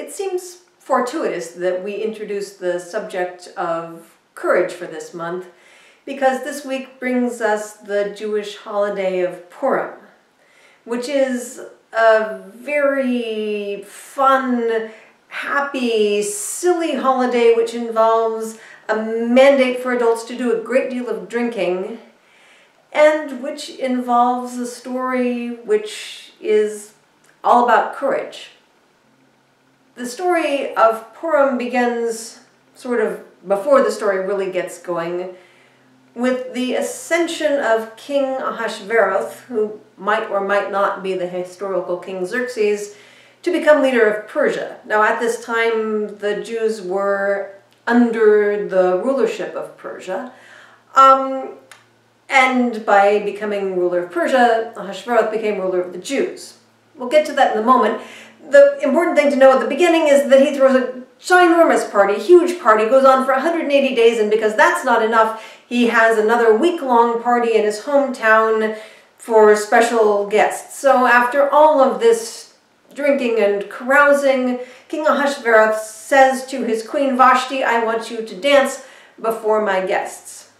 it seems fortuitous that we introduce the subject of courage for this month because this week brings us the Jewish holiday of Purim, which is a very fun, happy, silly holiday which involves a mandate for adults to do a great deal of drinking and which involves a story which is all about courage. The story of Purim begins sort of before the story really gets going with the ascension of King Ahasuerus, who might or might not be the historical King Xerxes, to become leader of Persia. Now, at this time, the Jews were under the rulership of Persia. Um, and by becoming ruler of Persia, Ahasuerus became ruler of the Jews. We'll get to that in a moment. The important thing to know at the beginning is that he throws a ginormous party, huge party, goes on for 180 days, and because that's not enough, he has another week-long party in his hometown for special guests. So after all of this drinking and carousing, King Ahasuerus says to his queen Vashti, I want you to dance before my guests.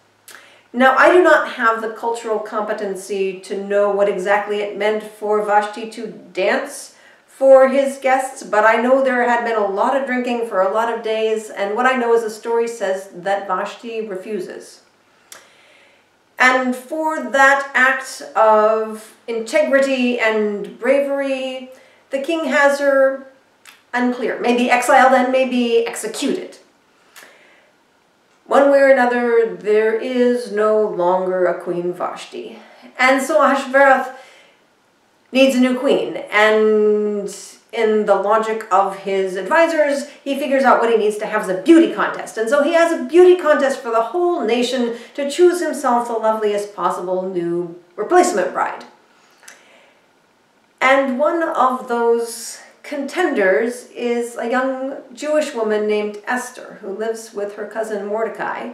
Now, I do not have the cultural competency to know what exactly it meant for Vashti to dance for his guests, but I know there had been a lot of drinking for a lot of days, and what I know is the story says that Vashti refuses. And for that act of integrity and bravery, the king has her unclear, maybe exiled and maybe executed. One way or another, there is no longer a Queen Vashti. And so Ahasuerus needs a new queen. And in the logic of his advisors, he figures out what he needs to have is a beauty contest. And so he has a beauty contest for the whole nation to choose himself the loveliest possible new replacement bride. And one of those contenders is a young Jewish woman named Esther who lives with her cousin Mordecai.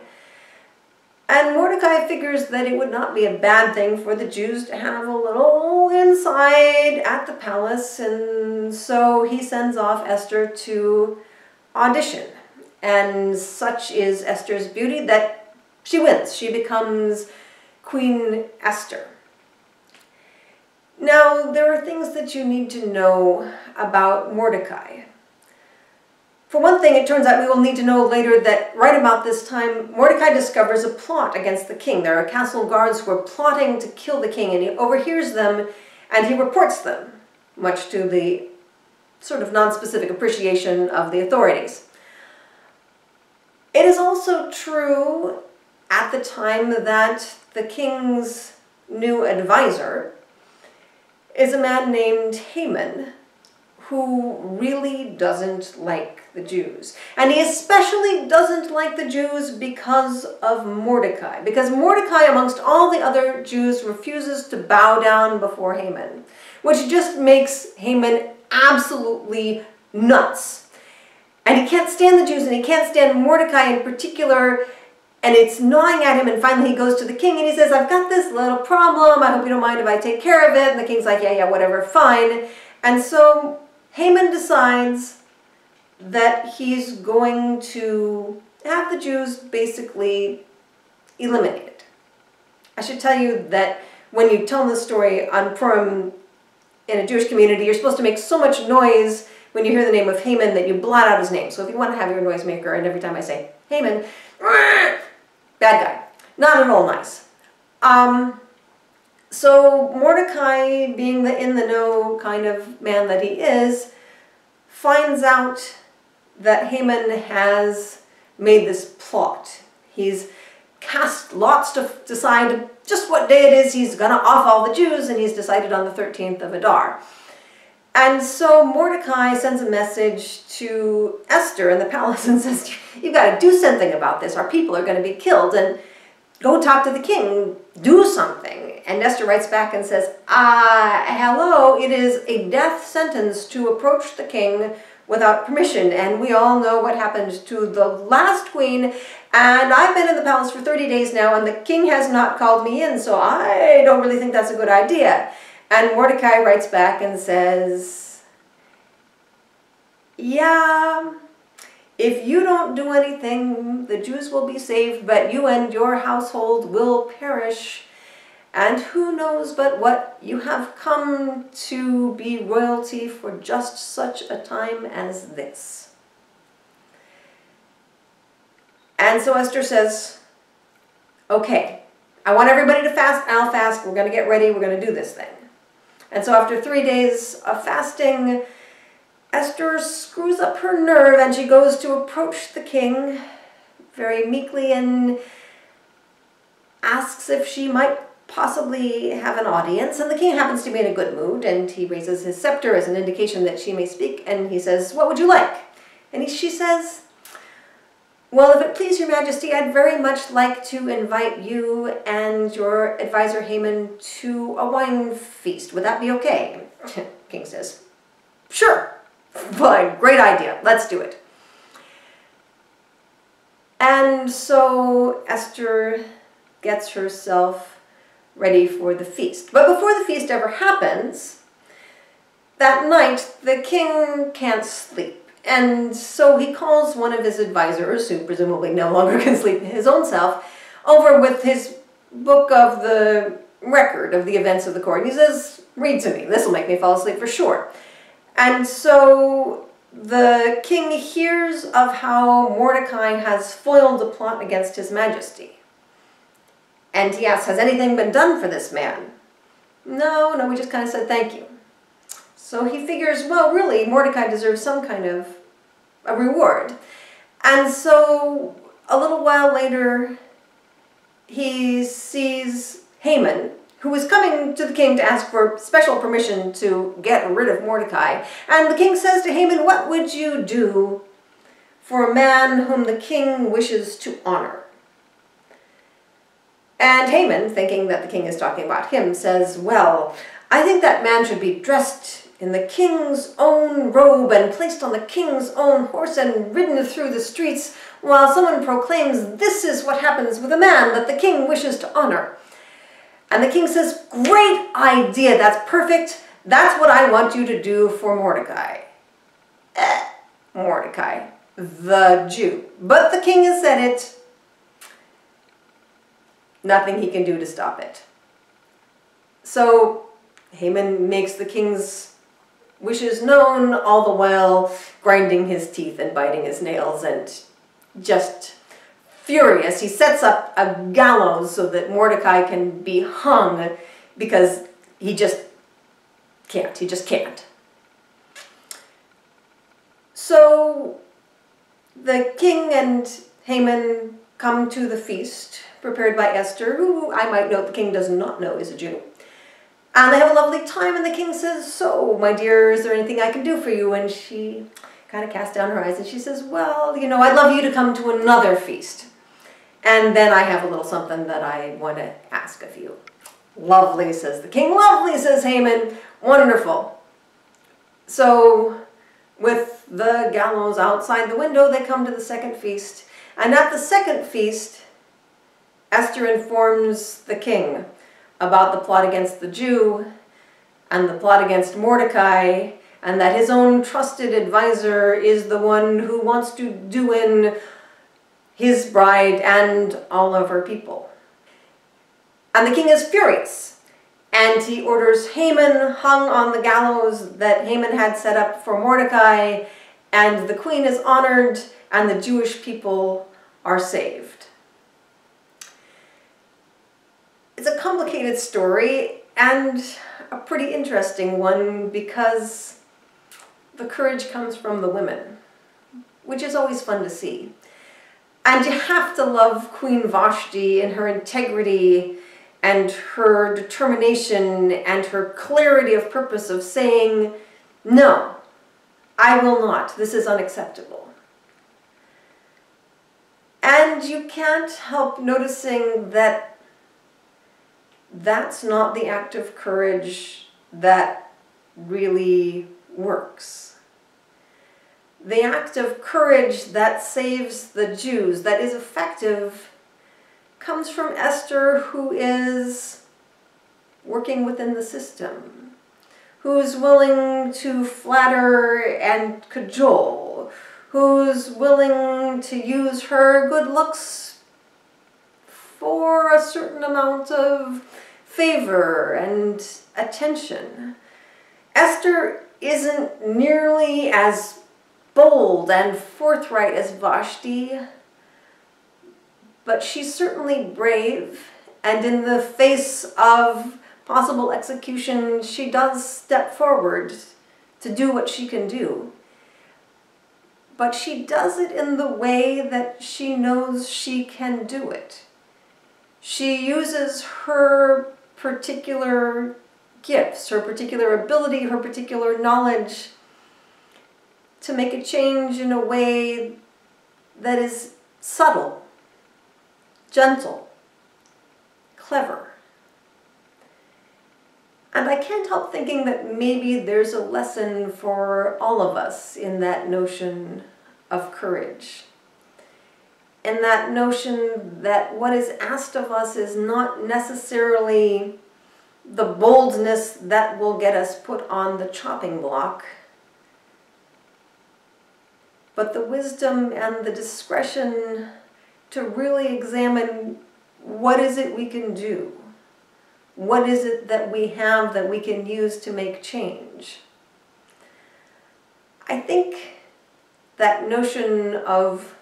And Mordecai figures that it would not be a bad thing for the Jews to have a little inside at the palace, and so he sends off Esther to audition. And such is Esther's beauty that she wins. She becomes Queen Esther. Now, there are things that you need to know about Mordecai. For one thing, it turns out we will need to know later that right about this time, Mordecai discovers a plot against the king. There are castle guards who are plotting to kill the king, and he overhears them and he reports them, much to the sort of non-specific appreciation of the authorities. It is also true at the time that the king's new advisor is a man named Haman who really doesn't like the Jews. And he especially doesn't like the Jews because of Mordecai. Because Mordecai, amongst all the other Jews, refuses to bow down before Haman. Which just makes Haman absolutely nuts. And he can't stand the Jews and he can't stand Mordecai in particular and it's gnawing at him and finally he goes to the king and he says i've got this little problem i hope you don't mind if i take care of it and the king's like yeah yeah whatever fine and so haman decides that he's going to have the jews basically eliminated i should tell you that when you tell the story on purim in a jewish community you're supposed to make so much noise when you hear the name of haman that you blot out his name so if you want to have your noisemaker and every time i say haman Bad guy. Not at all nice. Um, so Mordecai, being the in the know kind of man that he is, finds out that Haman has made this plot. He's cast lots to decide just what day it is he's going to off all the Jews, and he's decided on the 13th of Adar. And so Mordecai sends a message to Esther in the palace and says, You've got to do something about this. Our people are going to be killed. And go talk to the king. Do something. And Esther writes back and says, Ah, hello, it is a death sentence to approach the king without permission. And we all know what happened to the last queen. And I've been in the palace for 30 days now, and the king has not called me in, so I don't really think that's a good idea. And Mordecai writes back and says, Yeah, if you don't do anything, the Jews will be saved, but you and your household will perish. And who knows but what you have come to be royalty for just such a time as this. And so Esther says, okay, I want everybody to fast, I'll fast, we're going to get ready, we're going to do this thing. And so after three days of fasting, Esther screws up her nerve and she goes to approach the king very meekly and asks if she might possibly have an audience. And the king happens to be in a good mood and he raises his scepter as an indication that she may speak. And he says, What would you like? And he, she says, well, if it please your majesty, I'd very much like to invite you and your advisor Haman to a wine feast. Would that be okay? King says, sure, fine, great idea, let's do it. And so Esther gets herself ready for the feast. But before the feast ever happens, that night the king can't sleep. And so he calls one of his advisors, who presumably no longer can sleep his own self, over with his book of the record of the events of the court. And he says, read to me, this will make me fall asleep for sure. And so the king hears of how Mordecai has foiled a plot against his majesty. And he asks, has anything been done for this man? No, no, we just kind of said thank you. So he figures, well, really, Mordecai deserves some kind of a reward. And so a little while later, he sees Haman, who is coming to the king to ask for special permission to get rid of Mordecai. And the king says to Haman, What would you do for a man whom the king wishes to honor? And Haman, thinking that the king is talking about him, says, Well, I think that man should be dressed in the king's own robe and placed on the king's own horse and ridden through the streets while someone proclaims this is what happens with a man that the king wishes to honor. And the king says, great idea, that's perfect. That's what I want you to do for Mordecai. Eh, Mordecai, the Jew. But the king has said it. Nothing he can do to stop it. So Haman makes the king's wishes known, all the while grinding his teeth and biting his nails and just furious. He sets up a gallows so that Mordecai can be hung because he just can't. He just can't. So the king and Haman come to the feast prepared by Esther, who I might note the king does not know is a Jew. And they have a lovely time, and the king says, So, my dear, is there anything I can do for you? And she kind of casts down her eyes and she says, Well, you know, I'd love you to come to another feast. And then I have a little something that I want to ask of you. Lovely, says the king. Lovely, says Haman. Wonderful. So, with the gallows outside the window, they come to the second feast. And at the second feast, Esther informs the king about the plot against the Jew and the plot against Mordecai, and that his own trusted advisor is the one who wants to do in his bride and all of her people. And the king is furious, and he orders Haman hung on the gallows that Haman had set up for Mordecai, and the queen is honored, and the Jewish people are saved. It's a complicated story and a pretty interesting one because the courage comes from the women, which is always fun to see. And you have to love Queen Vashti and her integrity and her determination and her clarity of purpose of saying, no, I will not. This is unacceptable. And you can't help noticing that that's not the act of courage that really works. The act of courage that saves the Jews, that is effective, comes from Esther, who is working within the system, who's willing to flatter and cajole, who's willing to use her good looks for a certain amount of favor and attention. Esther isn't nearly as bold and forthright as Vashti, but she's certainly brave, and in the face of possible execution, she does step forward to do what she can do. But she does it in the way that she knows she can do it. She uses her particular gifts, her particular ability, her particular knowledge to make a change in a way that is subtle, gentle, clever. And I can't help thinking that maybe there's a lesson for all of us in that notion of courage. In that notion that what is asked of us is not necessarily the boldness that will get us put on the chopping block but the wisdom and the discretion to really examine what is it we can do? What is it that we have that we can use to make change? I think that notion of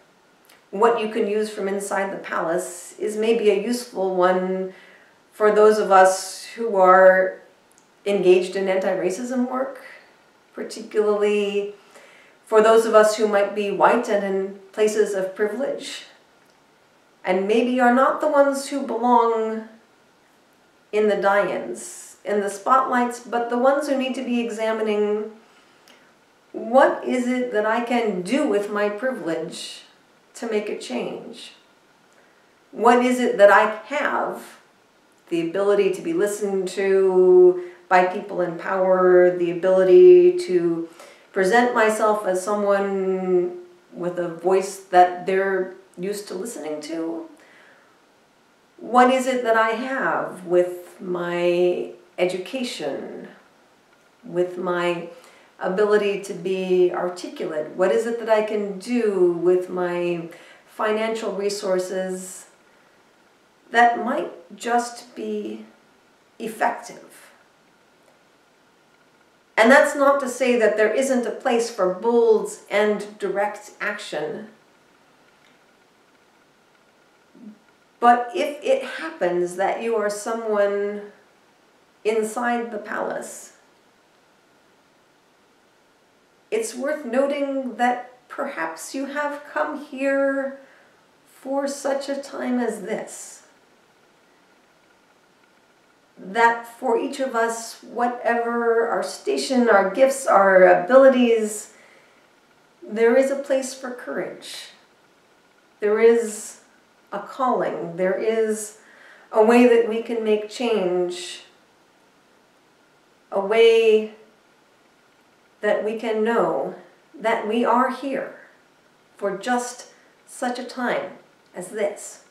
what you can use from inside the palace is maybe a useful one for those of us who are engaged in anti-racism work, particularly for those of us who might be white and in places of privilege, and maybe are not the ones who belong in the die-ins, in the spotlights, but the ones who need to be examining what is it that I can do with my privilege to make a change? What is it that I have? The ability to be listened to by people in power, the ability to present myself as someone with a voice that they're used to listening to? What is it that I have with my education, with my ability to be articulate? What is it that I can do with my financial resources that might just be effective? And that's not to say that there isn't a place for bold and direct action. But if it happens that you are someone inside the palace, it's worth noting that perhaps you have come here for such a time as this that for each of us, whatever our station, our gifts, our abilities, there is a place for courage. There is a calling. There is a way that we can make change. A way that we can know that we are here for just such a time as this.